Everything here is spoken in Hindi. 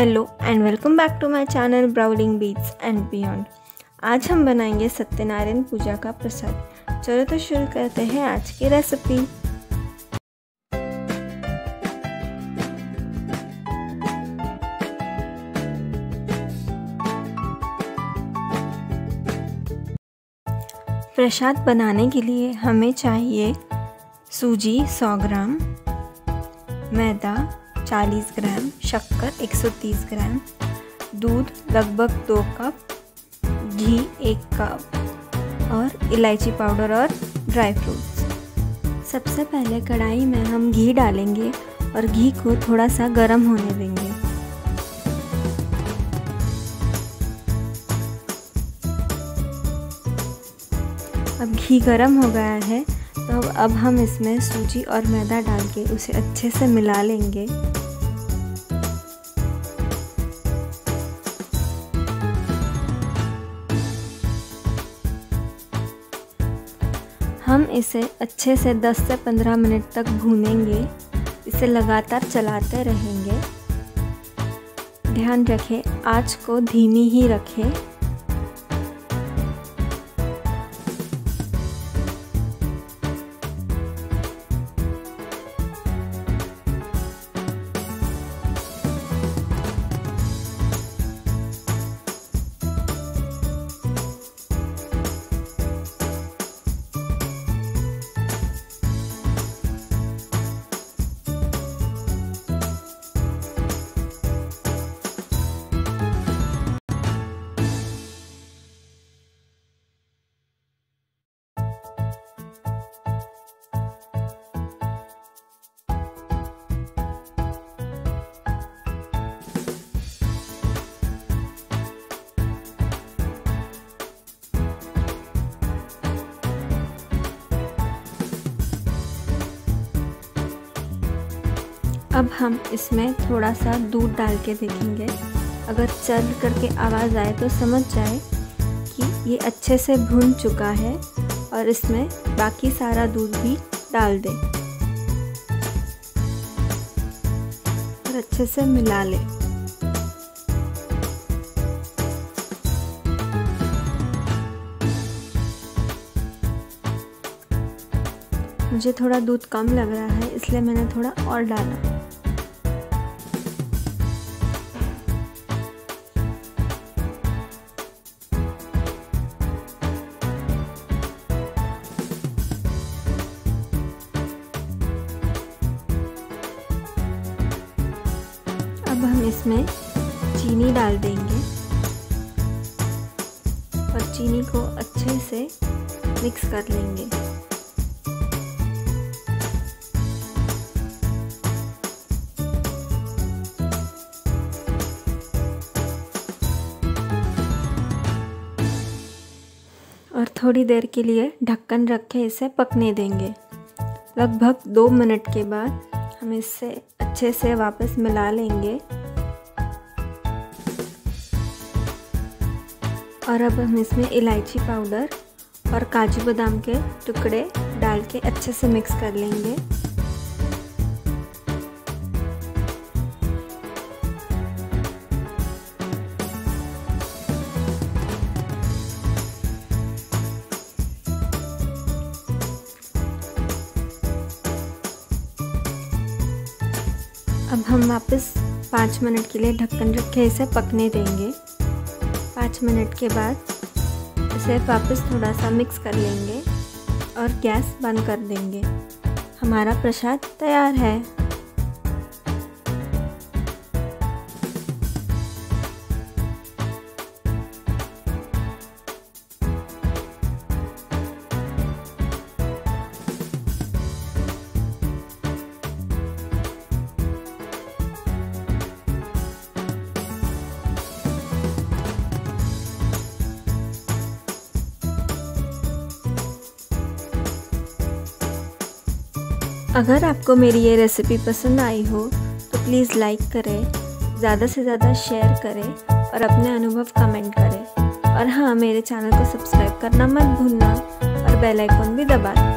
Hello and welcome back to my channel brawling beats and beyond. आज हम बनाएँगे सत्यनारायण पूजा का प्रसाद। चलो तो शुरू करते हैं आज की रेसिपी। प्रसाद बनाने के लिए हमें चाहिए सूजी 100 ग्राम, मैदा 40 ग्राम शक्कर 130 ग्राम दूध, लगभग दो कप घी, एक कप और इलायची पाउडर और ड्राई फ्रूट्स। सबसे पहले कढ़ाई में हम घी डालेंगे और घी को थोड़ा सा गर्म होने देंगे। अब घी गर्म हो गया है। तो अब हम इसमें सूजी और मैदा डाल के उसे अच्छे से मिला लेंगे। हम इसे अच्छे से 10 से 15 मिनट तक भूनेंगे। इसे लगातार चलाते रहेंगे। ध्यान रखें, आँच को धीमी ही रखें। अब हम इसमें थोड़ा सा दूध डाल के देखेंगे। अगर चल करके आवाज़ आए तो समझ जाए कि ये अच्छे से भुन चुका है और इसमें बाकी सारा दूध भी डाल दें। और अच्छे से मिला लें। मुझे थोड़ा दूध कम लग रहा है, इसलिए मैंने थोड़ा और डाला। अब हम इसमें चीनी डाल देंगे और चीनी को अच्छे से मिक्स कर लेंगे। और थोड़ी देर के लिए ढक्कन रख के इसे पकने देंगे। लगभग दो मिनट के बाद हम इसे अच्छे से वापस मिला लेंगे। और अब हम इसमें इलायची पाउडर और काजू बादाम के टुकड़े डाल के अच्छे से मिक्स कर लेंगे। अब हम वापस पाँच मिनट के लिए ढक्कन रख के इसे पकने देंगे। पाँच मिनट के बाद इसे वापस थोड़ा सा मिक्स कर लेंगे और गैस बंद कर देंगे। हमारा प्रसाद तैयार है। अगर आपको मेरी ये रेसिपी पसंद आई हो तो प्लीज़ लाइक करें, ज़्यादा से ज़्यादा शेयर करें और अपने अनुभव कमेंट करें। और हाँ मेरे चैनल को सब्सक्राइब करना मत भूलना और बेल आइकन भी दबा दें